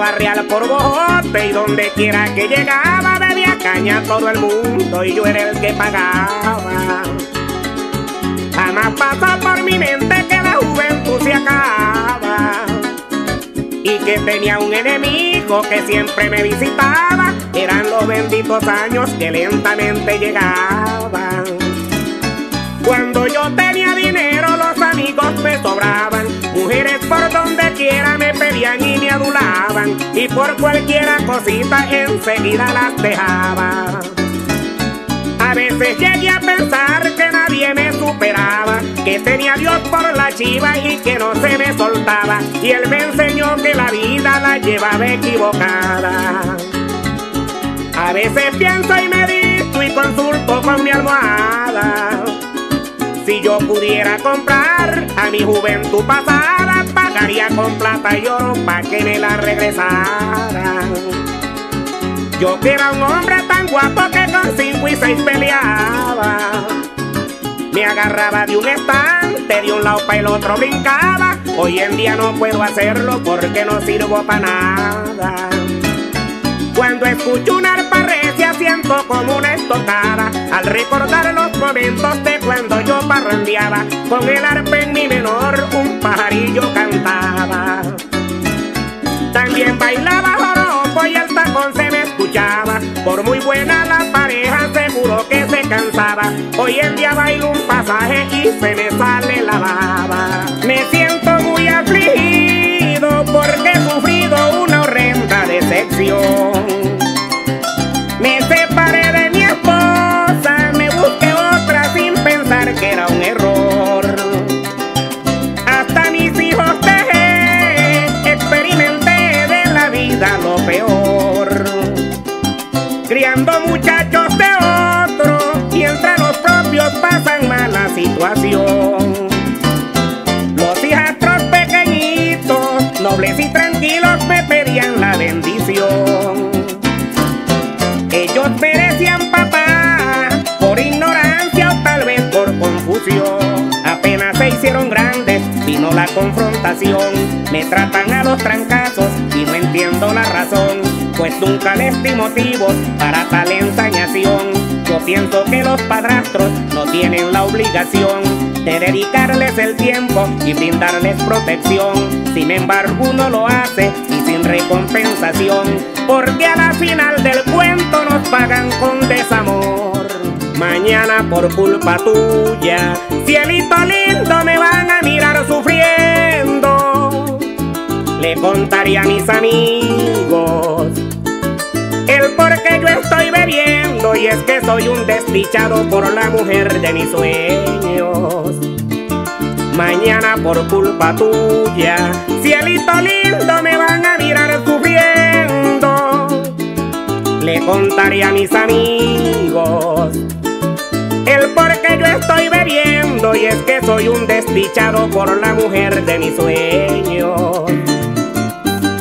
Real por bote y donde quiera que llegaba bebía caña todo el mundo y yo era el que pagaba. Jamás pasó por mi mente que la juventud se acaba y que tenía un enemigo que siempre me visitaba. Eran los benditos años que lentamente llegaban. Cuando yo tenía dinero, los amigos me sobraban. Mujeres por quiera me pedían y me adulaban. Y por cualquiera cosita enseguida las dejaba. A veces llegué a pensar que nadie me superaba, que tenía Dios por la chiva y que no se me soltaba. Y Él me enseñó que la vida la llevaba equivocada. A veces pienso y medito y consulto con mi almohada. Si yo pudiera comprar a mi juventud pasada, pagaría con plata y oro para que me la regresaran. Yo que era un hombre tan guapo que con cinco y seis peleaba. Me agarraba de un estante, de un lado para el otro brincaba. Hoy en día no puedo hacerlo porque no sirvo para nada. Cuando escucho una arpa recia siento como una estocada Al recordar los momentos de cuando yo parrandeaba Con el arpa en mi menor un pajarillo cantaba. También bailaba joropo y el tacón se me escuchaba. Por muy buena la pareja seguro que se cansaba. Hoy en día bailo un pasaje y se me sale la baba. Me siento muy afligido porque he sufrido una horrenda decepción Los hijastros pequeñitos, nobles y tranquilos, me pedían la bendición. Ellos merecían papá por ignorancia o tal vez por confusión. Apenas se hicieron grandes, vino la confrontación. Me tratan a los trancazos y no entiendo la razón, pues nunca les di motivos para tal ensañación. Pienso que los padrastros no tienen la obligación de dedicarles el tiempo y brindarles protección. Sin embargo, uno lo hace y sin recompensación, porque a la final del cuento nos pagan con desamor. Mañana por culpa tuya, cielito lindo, me van a mirar sufriendo. Le contaré a mis amigos el por qué yo estoy bebiendo y es que soy un desdichado por la mujer de mis sueños. Mañana por culpa tuya, cielito lindo, me van a mirar sufriendo. Le contaré a mis amigos el por qué yo estoy bebiendo y es que soy un desdichado por la mujer de mis sueños.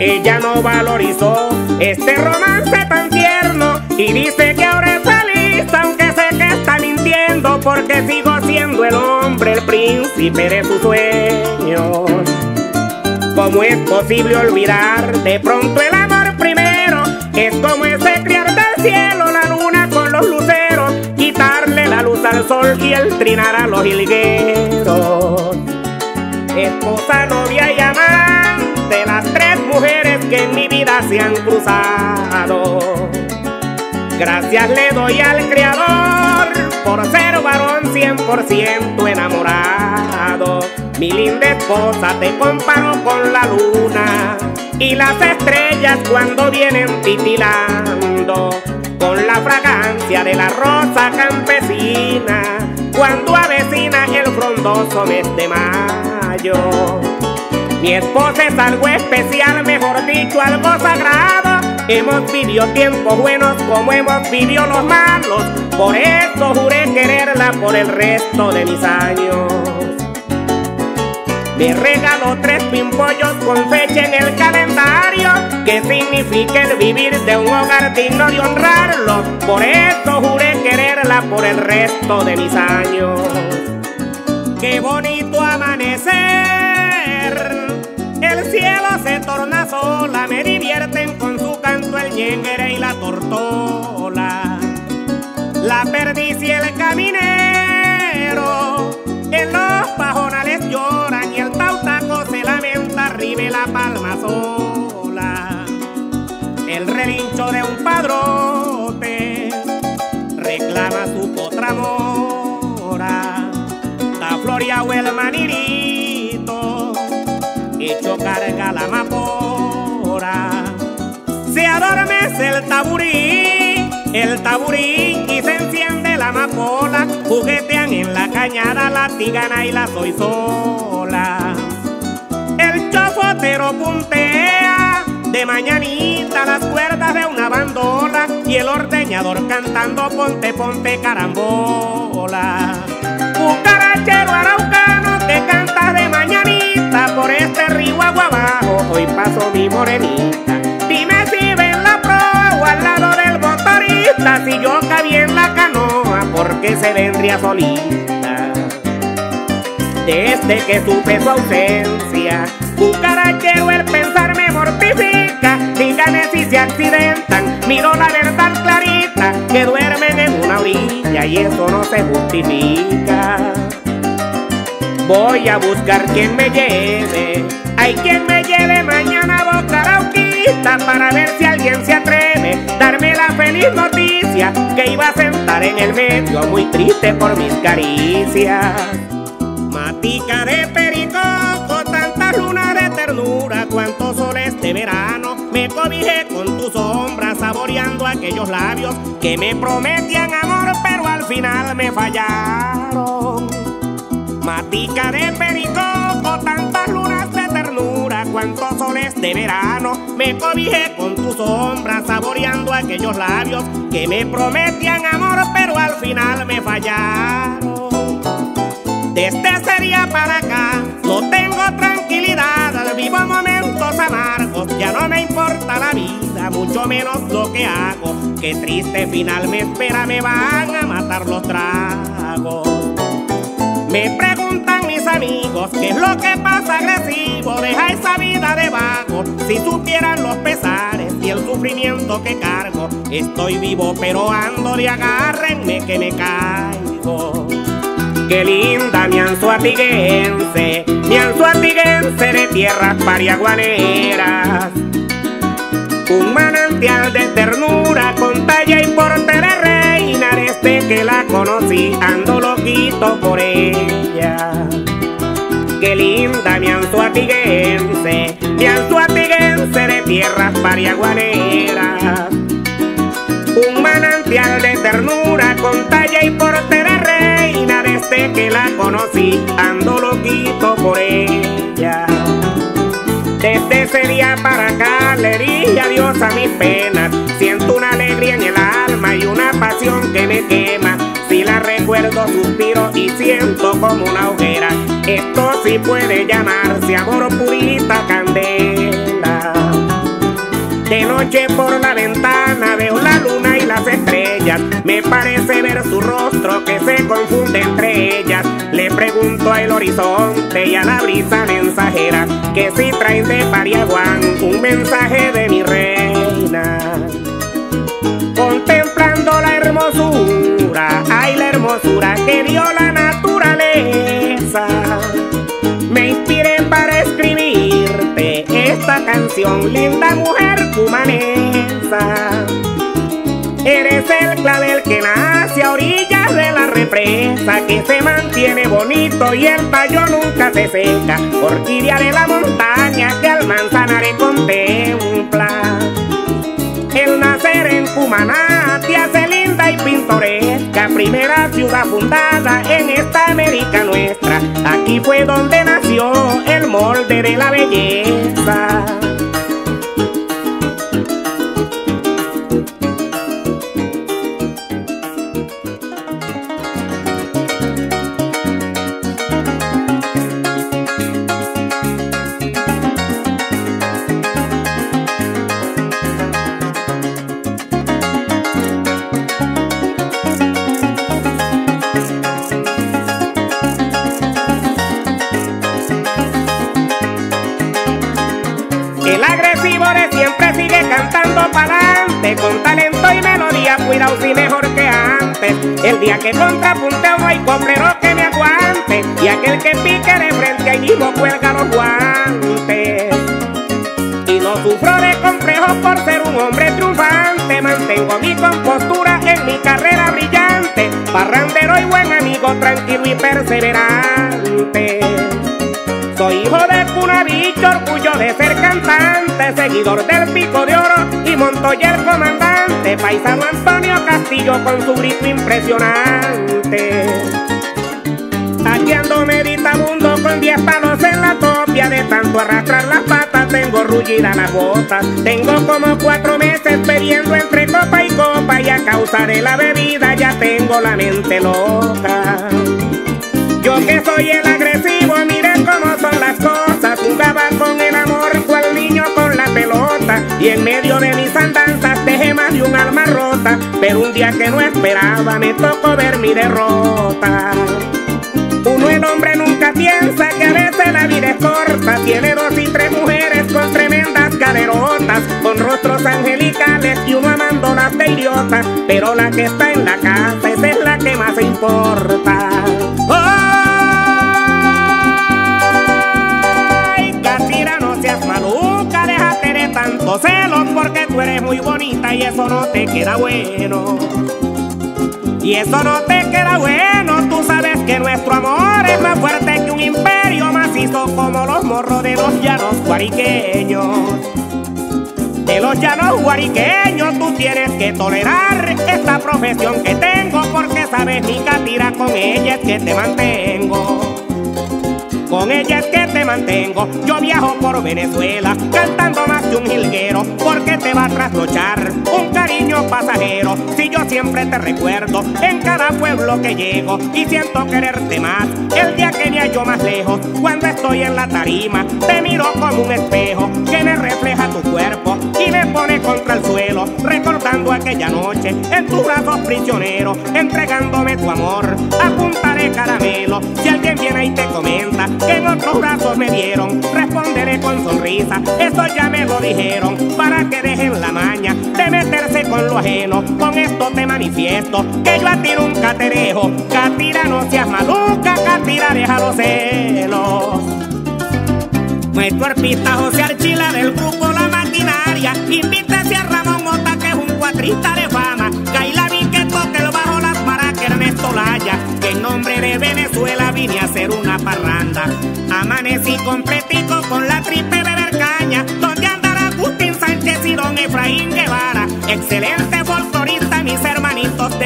Ella no valorizó este romance tan tierno y dice que ahora es feliz aunque sé que está mintiendo porque sigo siendo el hombre, el príncipe de sus sueños. ¿Cómo es posible olvidar de pronto el amor primero? Es como ese criar del cielo la luna con los luceros, quitarle la luz al sol y el trinar a los hilgueros. Esposa, novia y amante, las tres mujeres que en mi vida se han cruzado. Gracias le doy al Creador por ser varón 100% enamorado. Mi linda esposa te comparo con la luna y las estrellas cuando vienen titilando con la fragancia de la rosa campesina cuando avecina el frondoso mes de mayo. Mi esposa es algo especial, mejor dicho, algo sagrado. Hemos vivido tiempos buenos como hemos vivido los malos. Por eso juré quererla por el resto de mis años. Me regaló tres pimpollos con fecha en el calendario que significa el vivir de un hogar digno de honrarlo. Por eso juré quererla por el resto de mis años. Qué bonito amanecer, el cielo se torna sola, me divierten con su canto el ñengere y la tortola. La perdiz y el caminero en los pajonales lloran y el tautaco se lamenta arriba la palma sola. El relincho de un padrote reclama su potra mora. La floria o el hecho carga la mapora. Se adormece el taburí, el taburí y se enciende la amapola. Juguetean en la cañada la tigana y la soy sola. El chofotero puntea de mañanita las cuerdas de una bandola y el ordeñador cantando ponte, ponte carambola. Cucarachero araucano por este río agua abajo, hoy paso mi morenita. Dime si ven la proa o al lado del motorista, si yo cabí en la canoa, porque se vendría solita. Desde que supe su ausencia, cucarachero el pensar me mortifica. Díganme si se accidentan, miro la verdad clarita, que duermen en una orilla y eso no se justifica. Voy a buscar quien me lleve, hay quien me lleve mañana a Bocarauquita para ver si alguien se atreve, darme la feliz noticia que iba a sentar en el medio muy triste por mis caricias. Matica de pericoco, tantas lunas de ternura, cuántos soles de verano. Me cobijé con tu sombra, saboreando aquellos labios que me prometían amor, pero al final me fallaron. Matica de pericoco, tantas lunas de ternura, cuántos soles de verano. Me cobijé con tu sombra, saboreando aquellos labios que me prometían amor, pero al final me fallaron. Desde ese día para acá no tengo tranquilidad, vivo momentos amargos, ya no me importa la vida, mucho menos lo que hago. Qué triste final me espera, me van a matar los tragos. Me preguntan mis amigos qué es lo que pasa agresivo, deja esa vida de vago. Si supieran los pesares y el sufrimiento que cargo, estoy vivo pero ando de agárrenme que me caigo. Qué linda mi anzuatiguense, mi anzuatiguense de tierras pariaguaneras. Un manantial de ternura con talla y porte de reina desde que la conocí ando loquito por ella. Qué linda mi anzuatiguense, mi anzuatiguense de tierras pariaguaneras. Un manantial de ternura con talla y porte de reina desde que la conocí ando loquito por ella. Desde ese día para acá le dije adiós a mis penas. Siento una alegría en el alma y una pasión que me quema. Si la recuerdo suspiro y siento como una hoguera. Esto sí puede llamarse amor purita candela. De noche por la ventana veo la luna y las estrellas. Me parece ver su rostro que se confunde entre. Pregunto al horizonte y a la brisa mensajera que si traen de Pariaguán un mensaje de mi reina. Contemplando la hermosura, ay la hermosura que dio la naturaleza. Me inspiré para escribirte esta canción, linda mujer cumanesa. Eres el clavel que nace a orillas de la represa, que se mantiene bonito y el tallo nunca se seca. Orquídea de la montaña que al manzanares contempla. El nacer en Cumaná te hace linda y pintoresca, primera ciudad fundada en esta América nuestra. Aquí fue donde nació el molde de la belleza. Contrapunteo no hay cobrero que me aguante, y aquel que pique de frente ahí mismo cuelga los guantes. Y no sufro de complejos por ser un hombre triunfante, mantengo mi compostura en mi carrera brillante, parrandero y buen amigo, tranquilo y perseverante. Soy hijo de cuna bicho, orgullo de ser cantante, seguidor del pico de oro y Montoya el comandante, paisano Antonio Castillo con su grito impresionante. Aquí ando meditabundo con diez palos en la topia De tanto arrastrar las patas tengo rullidas las botas. Tengo como cuatro meses bebiendo entre copa y copa Y a causa de la bebida ya tengo la mente loca. Yo que soy el agresivo, miren Y en medio de mis andanzas dejé más de un alma rota Pero un día que no esperaba me tocó ver mi derrota uno el hombre nunca piensa que a veces la vida es corta. Tiene dos y tres mujeres con tremendas caderotas, con rostros angelicales y uno amándolas de idiota. Pero la que está en la casa, esa es la que más importa. ¡Ay, porque tú eres muy bonita y eso no te queda bueno. Y eso no te queda bueno, tú sabes que nuestro amor es más fuerte que un imperio macizo como los morros de los llanos guariqueños. De los llanos guariqueños tú tienes que tolerar esta profesión que tengo porque sabes mi catira con ella es que te mantengo. Con ella es que te mantengo. Yo viajo por Venezuela cantando porque va a trasnochar un cariño pasajero. Si yo siempre te recuerdo en cada pueblo que llego y siento quererte más. El día que me hallo más lejos, cuando estoy en la tarima, te miro como un espejo que me refleja tu cuerpo y me pone contra el suelo, recordando aquella noche en tus brazos prisionero, entregándome tu amor a punta de caramelo. Si alguien viene y te comenta que en otros brazos me dieron, responderé con sonrisa, eso ya me lo dijeron, para que la maña de meterse con lo ajeno. Con esto te manifiesto que yo a ti nunca te dejo, Catira no seas maluca, Catira deja los celos. Nuestro artista José Archila del grupo La Maquinaria Invítese a Ramón Mota que es un cuatrista de fama Kaila vi que el bajo las maracas Ernesto Laya Que en nombre de Venezuela vine a hacer una parranda Amanecí completico con la tripe de Vercaña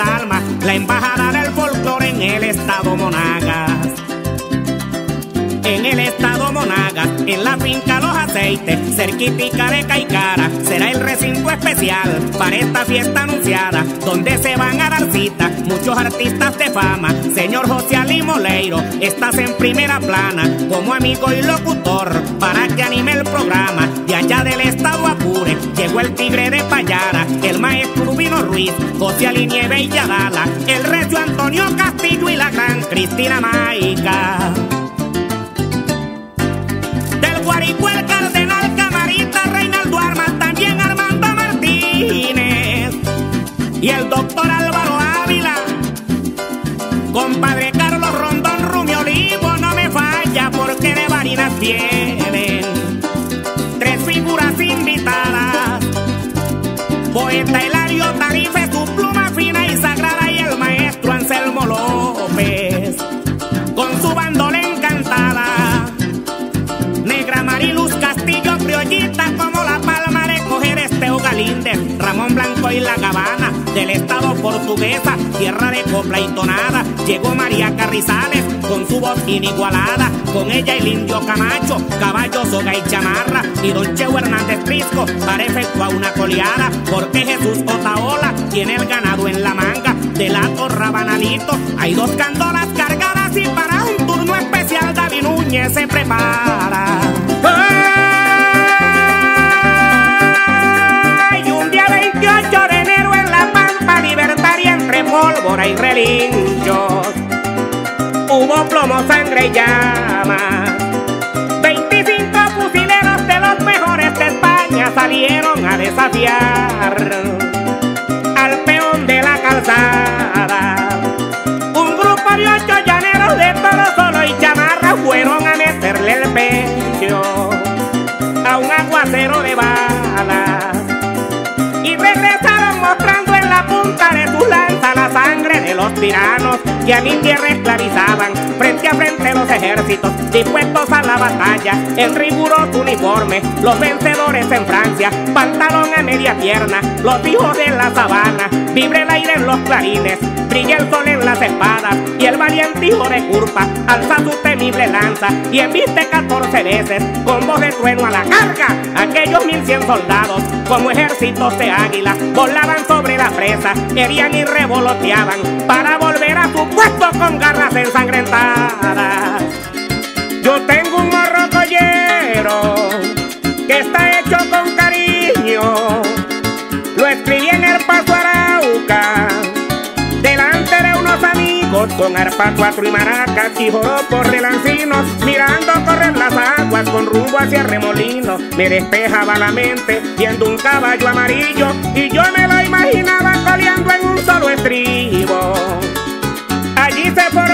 alma La embajada del folclore en el estado Monagas. En el estado Monagas, en la finca Cerquitica de Caicara, será el recinto especial para esta fiesta anunciada, donde se van a dar cita muchos artistas de fama. Señor José Ali Moleiro, estás en primera plana como amigo y locutor para que anime el programa. De allá del estado Apure, llegó el tigre de Payara, el maestro Rubino Ruiz, José Ali Nieve y Yadala, el recio Antonio Castillo y la gran Cristina Maica. Y el doctor Álvaro Ávila, compadre Carlos Rondón, Rumio Olivo, no me falla porque de varinas vienen tres figuras invitadas, poeta Hilario Tarife, Ramón Blanco y la Gabana, del estado portuguesa, tierra de copla y tonada, llegó María Carrizales con su voz inigualada, con ella el indio Camacho, caballo, soga y chamarra, y Don Cheo Hernández Prisco para efectuar una coleada, porque Jesús Otaola tiene el ganado en la manga, de la torra banalito, hay dos candolas cargadas y para un turno especial David Núñez se prepara. pólvora y relinchos, hubo plomo, sangre y llamas. 25 fusileros de los mejores de España salieron a desafiar al peón de la calzada. Los que a mi tierra esclavizaban. Frente a frente los ejércitos dispuestos a la batalla, en riguroso uniforme, los vencedores en Francia, pantalón a media pierna, los hijos de la sabana, vibre el aire en los clarines, brilla el sol en las espadas y el valiente hijo de Curpa alza su temible lanza y embiste 14 veces con voz de trueno a la carga. Aquellos 1100 soldados, como ejércitos de águila, volaban sobre la presa, herían y revoloteaban para volver a su puesto con garras ensangrentadas. Yo tengo un morro collero que está hecho con cariño. Con arpa, cuatro y maracas y por relancinos, mirando correr las aguas con rumbo hacia remolino. Me despejaba la mente viendo un caballo amarillo y yo me lo imaginaba coleando en un solo estribo. Allí se forman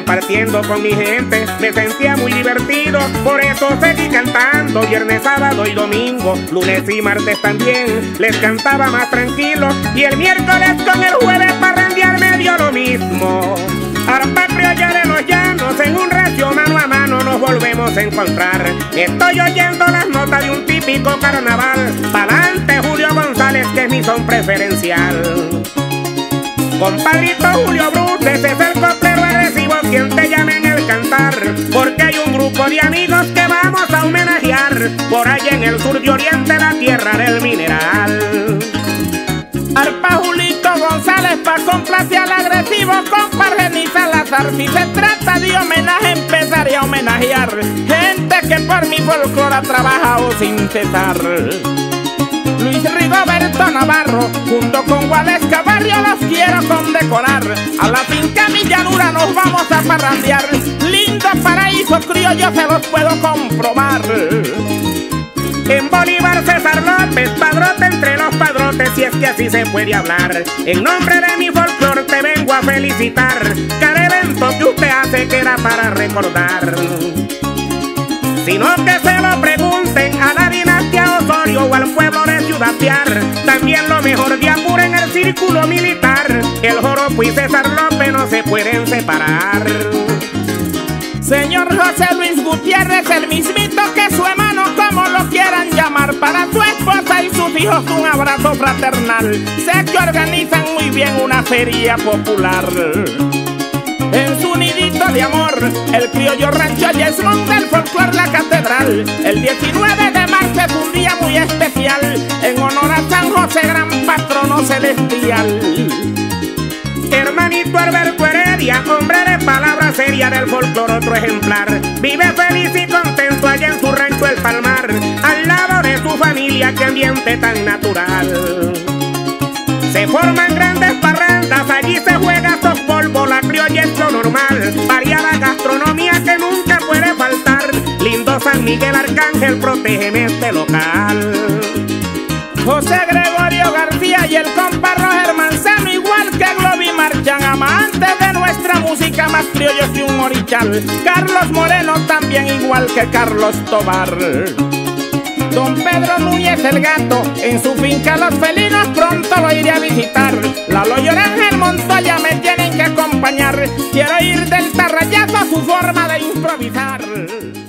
compartiendo con mi gente, me sentía muy divertido, por eso seguí cantando viernes, sábado y domingo, lunes y martes también, les cantaba más tranquilo, y el miércoles con el jueves para rendiarme dio lo mismo. Arpa criolla de los llanos, en un recio mano a mano nos volvemos a encontrar. Estoy oyendo las notas de un típico carnaval, pa'lante Julio González que es mi son preferencial. Compadrito Julio Bruces es el costero agresivo quien te llame en el cantar, porque hay un grupo de amigos que vamos a homenajear. Por allá en el sur de oriente, la tierra del mineral. Arpa Julito González pa' complacer al agresivo compadre ni Salazar Si se trata de homenaje empezaría a homenajear. Gente que por mi folclore ha trabajado sin cesar Luis Rigoberto Navarro, junto con Guadesca Barrio los quiero condecorar. A la finca Millanura nos vamos a parrandear. Lindo paraíso criollo se los puedo comprobar. En Bolívar César López, padrote entre los padrotes, si es que así se puede hablar. En nombre de mi folclor te vengo a felicitar. Cada evento que usted hace queda para recordar. Sino que se lo pregunten a la dinastía Osorio o al pueblo de También lo mejor de Apura en el círculo militar. El Joropo y César López no se pueden separar. Señor José Luis Gutiérrez, el mismito que su hermano, como lo quieran llamar, para su esposa y sus hijos un abrazo fraternal. Sé que organizan muy bien una feria popular. De amor, el criollo rancho Yesmond del folclor La Catedral. El 19 de marzo es un día muy especial, en honor a San José, gran patrono celestial. Hermanito Alberto Heredia, hombre de palabra seria del folclor, otro ejemplar. Vive feliz y contento allá en su rancho El Palmar, al lado de su familia, que ambiente tan natural. Se forman grandes parrandas, allí se juega polvo, la criolla es lo normal. Variada gastronomía que nunca puede faltar. Lindo San Miguel Arcángel, protege este local. José Gregorio García y el compa Roger Manzano, igual que Globi Marchan, amantes de nuestra música más criollos que un orichal. Carlos Moreno también igual que Carlos Tobar. Don Pedro Núñez el gato, en su finca Los Felinos pronto lo iré a visitar. La Loyorange Montoya me tienen que acompañar. Quiero ir del tarrayazo a su forma de improvisar.